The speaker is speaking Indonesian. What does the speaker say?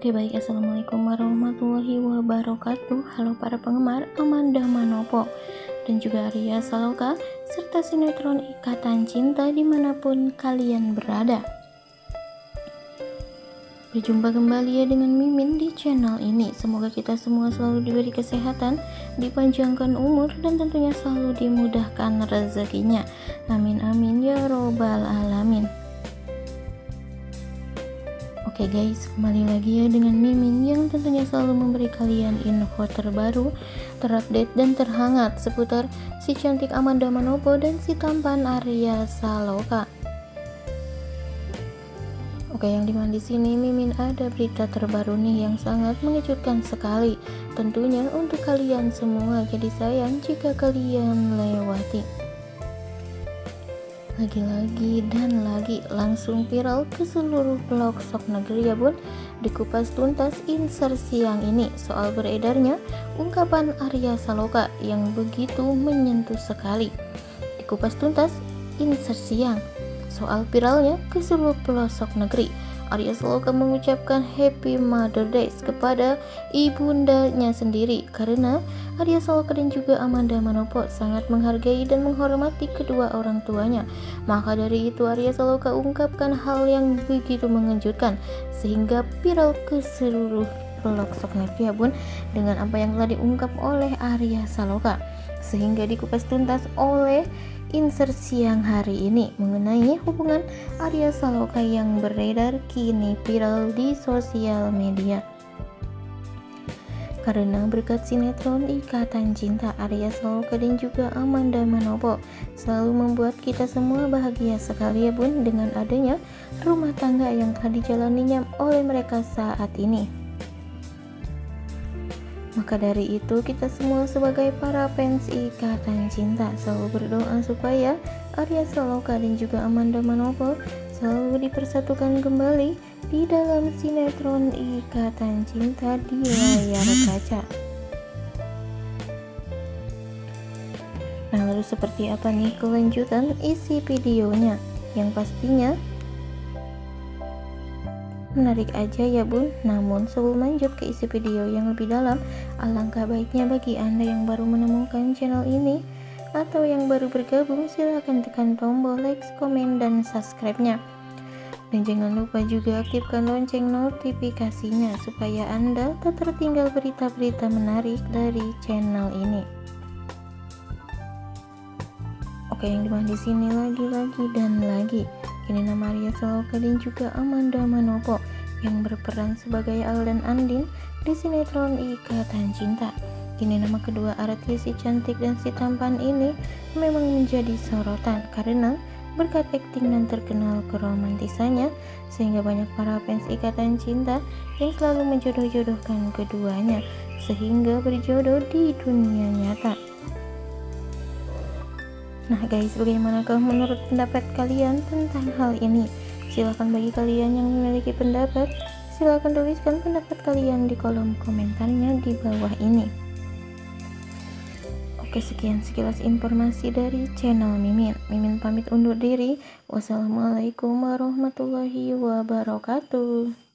Oke baik. Assalamualaikum warahmatullahi wabarakatuh. Halo para penggemar Amanda Manopo Dan juga Arya Saloka Serta sinetron Ikatan Cinta di mana pun kalian berada. Berjumpa kembali ya dengan Mimin di channel ini. Semoga kita semua selalu diberi kesehatan Dipanjangkan umur dan tentunya selalu dimudahkan rezekinya. Amin amin ya robbal alamin Oke guys, kembali lagi ya dengan Mimin yang tentunya selalu memberi kalian info terbaru, terupdate dan terhangat seputar si cantik Amanda Manopo dan si tampan Arya Saloka. Oke, yang di mana di sini Mimin ada berita terbaru nih yang sangat mengejutkan sekali. Tentunya untuk kalian semua, jadi sayang jika kalian lewati lagi-lagi dan lagi langsung viral ke seluruh blog sok negeri ya bun. Dikupas tuntas insersi yang ini soal beredarnya ungkapan Arya Saloka yang begitu menyentuh sekali. Dikupas tuntas insersi yang soal viralnya ke seluruh pelosok negeri Arya Saloka mengucapkan Happy Mother Days kepada ibundanya sendiri karena Arya Saloka dan juga Amanda Manopo sangat menghargai dan menghormati kedua orang tuanya. Maka dari itu Arya Saloka ungkapkan hal yang begitu mengejutkan sehingga viral ke seluruh pelok Soknevia pun dengan apa yang telah diungkap oleh Arya Saloka sehingga dikupas tuntas oleh insersi yang hari ini mengenai hubungan Arya Saloka yang beredar kini viral di sosial media. Karena berkat sinetron Ikatan Cinta Arya Saloka dan juga Amanda Manopo selalu membuat kita semua bahagia sekali ya bun dengan adanya rumah tangga yang telah dijalaninya oleh mereka saat ini. Maka dari itu kita semua sebagai para fans Ikatan Cinta selalu berdoa supaya Arya Saloka dan juga Amanda Manopo selalu dipersatukan kembali di dalam sinetron Ikatan Cinta di layar kaca. Nah lalu seperti apa nih kelanjutan isi videonya? Yang pastinya Menarik aja ya bun, namun sebelum lanjut ke isi video yang lebih dalam, alangkah baiknya bagi anda yang baru menemukan channel ini atau yang baru bergabung silahkan tekan tombol like, komen, dan subscribe-nya. Dan jangan lupa juga aktifkan lonceng notifikasinya supaya anda tak tertinggal berita-berita menarik dari channel ini. Oke, yang di mana di sini lagi-lagi dan lagi. Kini nama Arya Saloka dan juga Amanda Manopo yang berperan sebagai Al dan Andin di sinetron Ikatan Cinta. Kini nama kedua artis si cantik dan si tampan ini memang menjadi sorotan karena berkat akting dan terkenal keromantisannya sehingga banyak para fans ikatan cinta yang selalu menjodoh-jodohkan keduanya sehingga berjodoh di dunia nyata. Nah guys, bagaimanakah menurut pendapat kalian tentang hal ini? Silahkan bagi kalian yang memiliki pendapat, silahkan tuliskan pendapat kalian di kolom komentarnya di bawah ini. Oke sekian sekilas informasi dari channel Mimin. Mimin pamit undur diri. Wassalamualaikum warahmatullahi wabarakatuh.